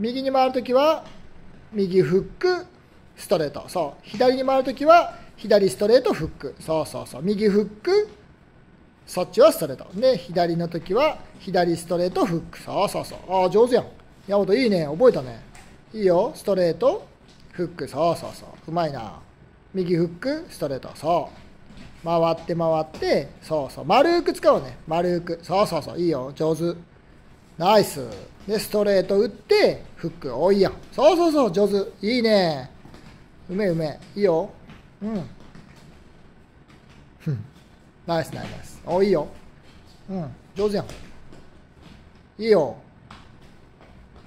右に回るときは右フックストレート。そう。左に回るときは左ストレートフック。そうそうそう。右フックそっちはストレート。で左の時は左ストレートフック。そうそうそう。ああ上手やん。山本いいね。覚えたね。いいよ。ストレートフック。そうそうそう。うまいな。右フックストレート。そう。回って回って。そうそう。丸く使うね。丸く。そうそうそう。いいよ。上手。ナイス。でストレート打ってフックおいやん。そうそうそう上手。いいね。うめうめいいよ。うん。ふん。ナイスナイス。ナイスおいいよ。うん。上手やん。いいよ。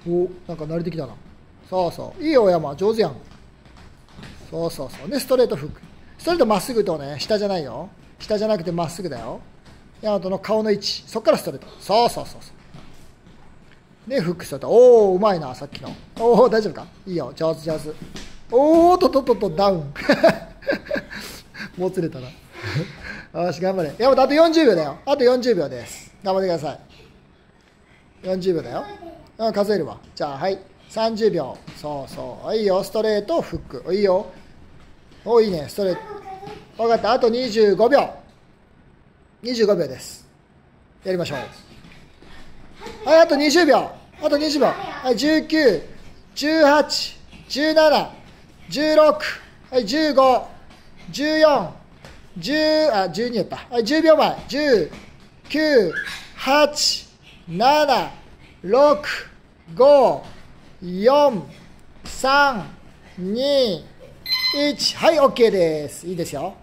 おなんか慣れてきたな。そうそう。いいよ山。上手やん。そうそうそう。でストレートフック。ストレートまっすぐとね。下じゃないよ。下じゃなくてまっすぐだよ。ヤマトの顔の位置。そっからストレート。そうそうそうそう。でフックストレートおおうまいなさっきの。おお大丈夫か？いいよ。上手上手おおととととダウン。もつれたな。よし頑張れ。ヤマトあと40秒だよ。あと40秒です。頑張ってください。40秒だよ。うん数えるわ。じゃあはい。30秒そうそう。いいよ。ストレートフック。いいよ。おいいね。ストレート。分かった。あと25秒25秒です。やりましょう。はいあと20秒あと20秒はい19181716はい1514 10あ12やったはい10秒前19、8、7、6、5、4、3、2、1。はい、OK です。いいですよ。